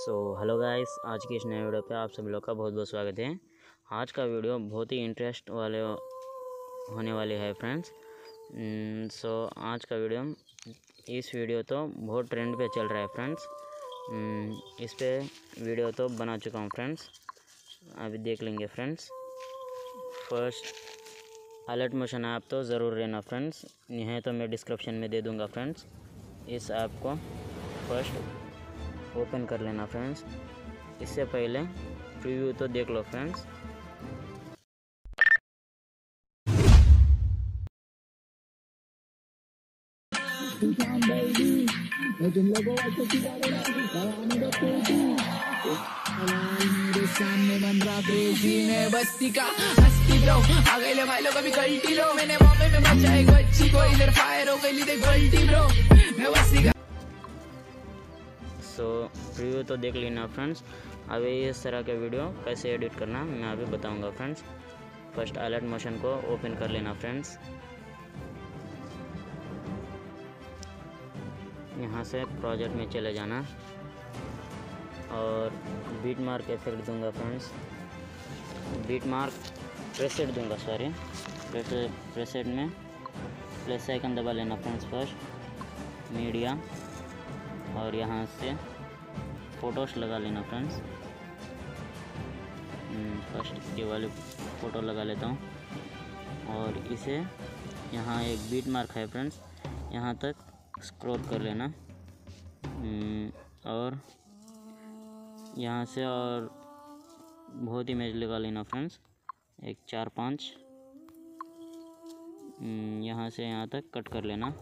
So hello guys आज की इस नए वीडियो पे आप सभी लोग का बहुत बहुत स्वागत है। आज का वीडियो बहुत ही इंटरेस्ट वाले होने वाले है फ्रेंड्स सो hmm, आज का वीडियो इस वीडियो तो बहुत ट्रेंड पे चल रहा है फ्रेंड्स hmm, इस पे वीडियो तो बना चुका हूँ फ्रेंड्स अभी देख लेंगे friends first Alight Motion app तो ज़रूर रहना फ्रेंड्स यह तो मैं डिस्क्रिप्शन में दे दूँगा फ्रेंड्स इस ऐप को फ़र्स्ट ओपन कर लेना फ्रेंड्स इससे पहले प्रीव्यू तो देख लो फ्रेंड्स सामने बन रहा बस्ती का हस्ती भाई लोग अभी गलती लो मैंने बॉम्बे में को इधर फायर हो गई गलती मैं बस्ती का सो प्रीव्यू तो देख लेना फ्रेंड्स। अभी इस तरह के वीडियो कैसे एडिट करना, मैं अभी बताऊँगा फ्रेंड्स। फ़र्स्ट अलर्ट मोशन को ओपन कर लेना फ्रेंड्स। यहाँ से प्रोजेक्ट में चले जाना। और बीट मार्क इफ़ेक्ट दूँगा फ्रेंड्स। बीट मार्क प्रेसेट दूँगा, सॉरी। प्रेसेट में। प्लेस आइकन दबा लेना फ्रेंड्स फ़र्स्ट। मीडिया। और यहाँ से फ़ोटोस लगा लेना फ्रेंड्स फ़र्स्ट ये वाले फ़ोटो लगा लेता हूँ। और इसे यहाँ एक बीट मार्क है फ्रेंड्स यहाँ तक स्क्रॉल कर लेना। हम्म, और यहाँ से और बहुत इमेज लगा लेना फ्रेंड्स एक चार पाँच। हम्म, यहाँ से यहाँ तक कट कर लेना।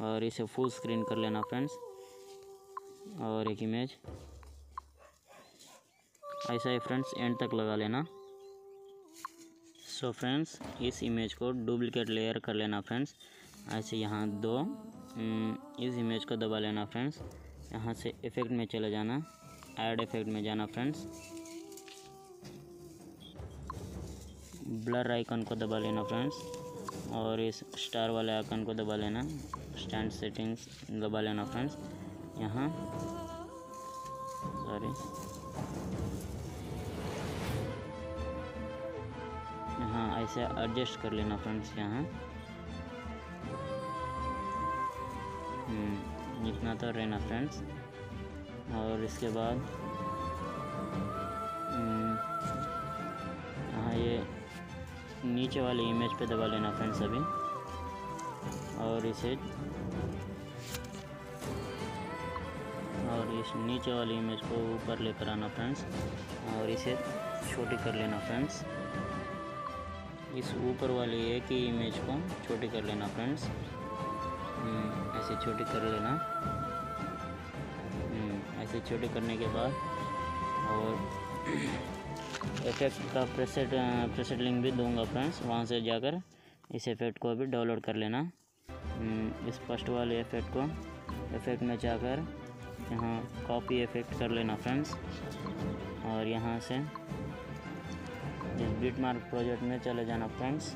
और इसे फुल स्क्रीन कर लेना फ्रेंड्स और एक इमेज ऐसा ही फ्रेंड्स एंड तक लगा लेना। सो so फ्रेंड्स इस इमेज को डुप्लिकेट लेयर कर लेना फ्रेंड्स ऐसे यहाँ दो हम्म, इस इमेज को दबा लेना फ्रेंड्स यहाँ से इफ़ेक्ट में चले जाना ऐड इफ़ेक्ट में जाना फ्रेंड्स ब्लर आइकन को दबा लेना फ्रेंड्स और इस स्टार वाले आइकन को दबा लेना। स्टैंड सेटिंग्स दबा लेना फ्रेंड्स यहाँ। सॉरी यहाँ ऐसे एडजस्ट कर लेना फ्रेंड्स यहाँ। हम्म, इतना तो रहना फ्रेंड्स और इसके बाद हम्म, यहाँ ये नीचे वाले इमेज पे दबा लेना फ्रेंड्स अभी। और इसे और इस नीचे वाली इमेज को ऊपर लेकर आना फ्रेंड्स और इसे छोटी कर लेना फ्रेंड्स इस ऊपर वाली एक ही इमेज को छोटी कर लेना फ्रेंड्स हम्म, ऐसे छोटी कर लेना। हम्म, ऐसे छोटी करने के बाद और इफ़ेक्ट का प्रेसेट प्रेसेट लिंक भी दूँगा फ्रेंड्स वहाँ से जाकर इस इफ़ेक्ट को भी डाउनलोड कर लेना। हम्म, इस फ़र्स्ट वाले इफ़ेक्ट को इफ़ेक्ट में जाकर यहाँ कॉपी इफ़ेक्ट कर लेना फ्रेंड्स और यहाँ से इस बीट मार्क प्रोजेक्ट में चले जाना फ्रेंड्स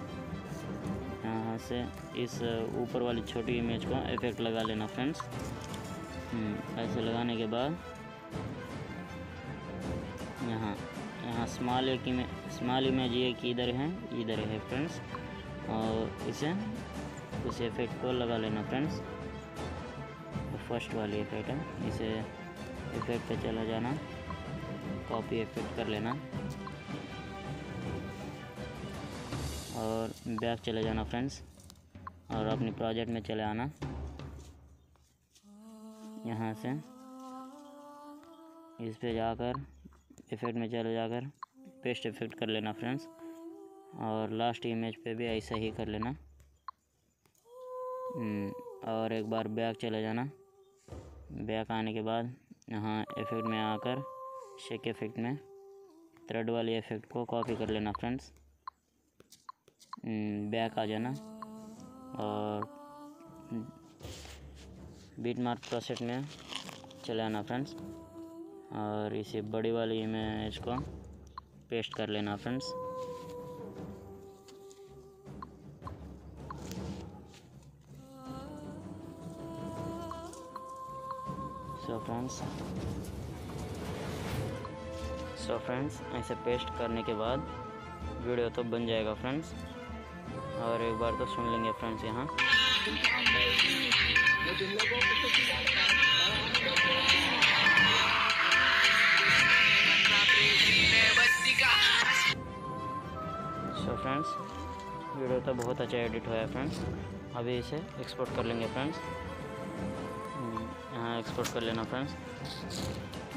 यहाँ से इस ऊपर वाली छोटी इमेज को इफ़ेक्ट लगा लेना फ्रेंड्स हम्म, ऐसे लगाने के बाद यहाँ यहाँ स्मॉल एक इमेज स्मॉल इमेज ये कि इधर है इधर है फ्रेंड्स और इसे उस इफ़ेक्ट को लगा लेना फ्रेंड्स फ़र्स्ट वाली इफ़ेक्ट है इसे इफ़ेक्ट पे चला जाना कॉपी इफ़ेक्ट कर लेना और बैक चले जाना फ्रेंड्स और अपने प्रोजेक्ट में चले आना यहाँ से इस पे जाकर इफ़ेक्ट में चले जाकर पेस्ट इफ़ेक्ट कर लेना फ्रेंड्स और लास्ट इमेज पे भी ऐसा ही कर लेना हम्म, और एक बार बैक चले जाना बैक आने के बाद यहाँ इफ़ेक्ट में आकर शेक इफ़ेक्ट में थ्रेड वाले इफ़ेक्ट को कॉपी कर लेना फ्रेंड्स बैक हम्म, आ जाना और बीट मार्क प्रोसेट में चले आना फ्रेंड्स और इसे बड़ी वाली इमेज को पेस्ट कर लेना friends so, friends. So friends ऐसे पेस्ट करने के बाद वीडियो तो बन जाएगा फ्रेंड्स और एक बार तो सुन लेंगे फ्रेंड्स यहाँ. सो फ्रेंड्स वीडियो तो बहुत अच्छा एडिट हुआ है फ्रेंड्स अभी इसे एक्सपोर्ट कर लेंगे फ्रेंड्स एक्सपोर्ट कर लेना फ्रेंड्स